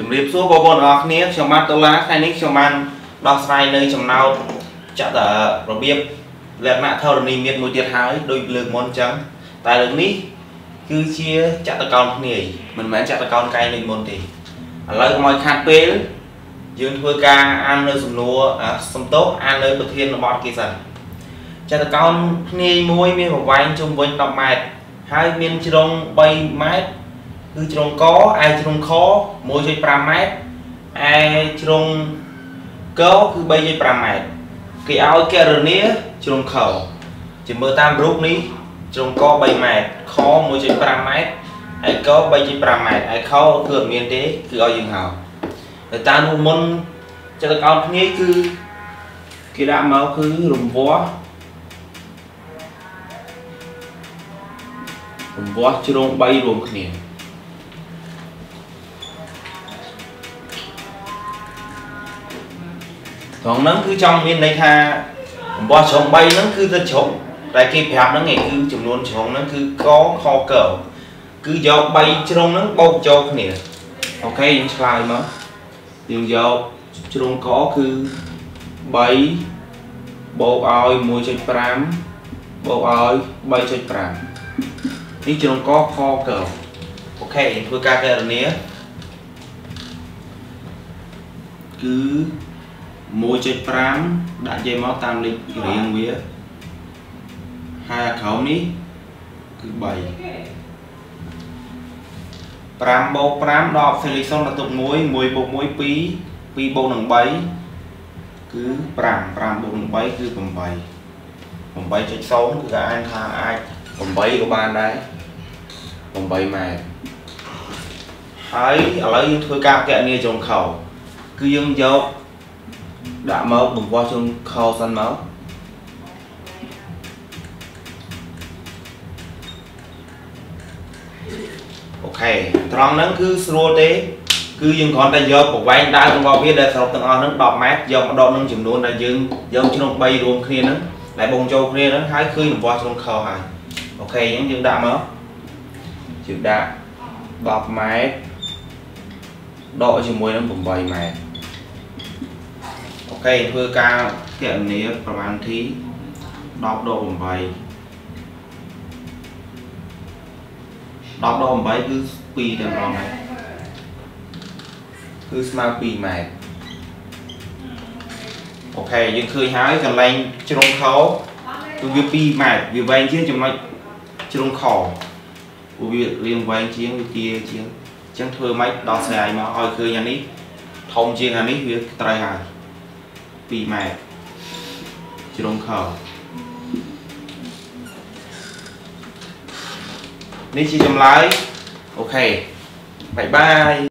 ជំរាបសួរបងប្អូនទាំងអស់គ្នាខ្ញុំបាទដុល្លារថ្ងៃនេះខ្ញុំបានដោះស្រាយនៅចំណោទចាក់តរបៀបលក្ខណៈធរណីមាត្រមួយទៀតហើយដូចលើកមុនអញ្ចឹងតែលើកនេះគឺជាចតកោណគ្នាមិនមែនចតកោណកែដូចមុនទេឥឡូវកុំឲ្យខាត់ពេលយើងធ្វើការអាននៅសំណួរសំទោសអាននៅប្រធានបទគេសិនចតកោណគ្នាមួយមានប្រវែងជុំវិញ10ម៉ែត្រហើយមានជ្រុង3ម៉ែត្រ គឺជ្រុងកឯជ្រុងខ1.5ម៉ែត្រឯជ្រុងកគឺ3.5ម៉ែត្រគេឲ្យគណនាជ្រុងខជាមើលតាមរូបនេះជ្រុងក3ម៉ែត្រខ1.5ម៉ែត្រហើយក3.5ម៉ែត្រហើយខគឺអត់មានទេគឺឲ្យយើងហៅតែតាមរូបមុនចិត្តកោណគ្នាគឺគេដាក់មកគឺរង្វាស់រង្វាស់ជ្រុង3រួមគ្នា ត្រង់ហ្នឹងគឺចង់មានន័យថាអំបោះជ្រុង3ហ្នឹងគឺទៅជ្រុងតែគេប្រាប់ហ្នឹងឯងគឺចំនួនជ្រុងហ្នឹងគឺកខកគឺយក3ជ្រុងហ្នឹងបូកចូលគ្នាអូខេយើងឆ្លើយមកយើងយកជ្រុងកគឺ3បូកឲ្យ1.5បូកឲ្យ3.5នេះជ្រុងកខកអូខេធ្វើការកណនាគឺ 1.5ដាក់យកមកតាមលេខរៀងវាហើយអាក្រោមនេះគឺ3 5បូក5ដល់សេលីសុនដល់ទុក1 1បូក1 2 2បូកនឹង3គឺ5 5បូកនឹង3គឺ8 8.0គឺអានថាអាច8ក៏បានដែរ8ម៉ែត្រហើយឥឡូវយើងធ្វើការកណនាចុងខោគឺយើងយក ដាក់មកបង្គាស់ជូនខោសិនមកOK ត្រង់ហ្នឹងគឺស្រួលទេគឺយើងគ្រាន់តែយកប្រវែងដើមរបស់វាដែលសរុបទាំងអស់ហ្នឹង10ម៉ែត្រយកមកដកនឹងចំនួនដែលយើងយកជ្រុង3រួមគ្នាហ្នឹងដែលបូកចូលគ្នាហ្នឹងហើយឃើញរង្វាស់ជ្រុងខហើយ OK អញ្ចឹងយើងដាក់មកយើងដាក់10ម៉ែត្រដកជាមួយនឹង8ម៉ែត្រ OK ធ្វើការគណនាប្រមាណវិធី10ដក8 10ដក8គឺ2តែម្ដងហើយគឺស្មើ2ម៉ែត្រអូខេយើងឃើញហើយកន្លែងជ្រុងខោគឺវា2ម៉ែត្រវាវែងជាងចំណុចជ្រុងខព្រោះវារៀងវែងជាងវាទាជាងអញ្ចឹងធ្វើម៉េចដល់ស្រាយមកឲ្យឃើញអានេះធំជាងអានេះវាត្រូវហើយ 2ម៉ែត្រជ្រុងខនេះជាចម្លើយអូខេបាយបាយ